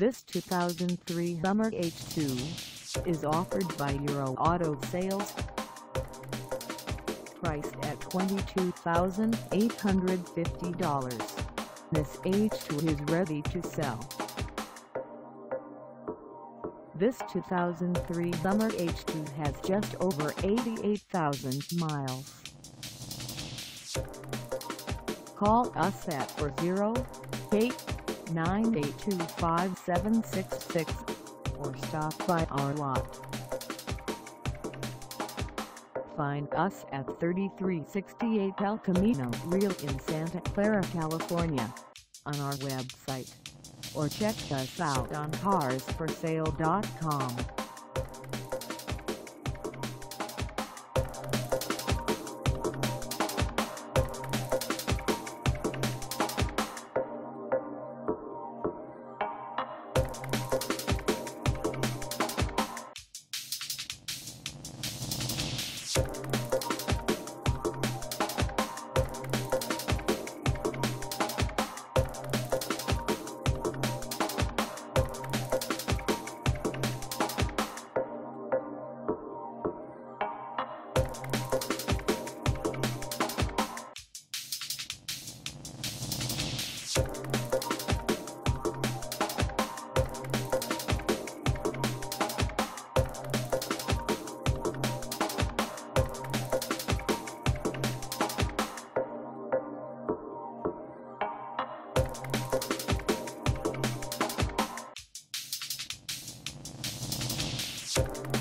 This 2003 Hummer H2 is offered by Euro Auto Sales. Priced at $22,850, this H2 is ready to sell. This 2003 Hummer H2 has just over 88,000 miles. Call us at 408 9825766 or stop by our lot. Find us at 3368 El Camino Real in Santa Clara, California on our website or check us out on carsforsale.com. Thank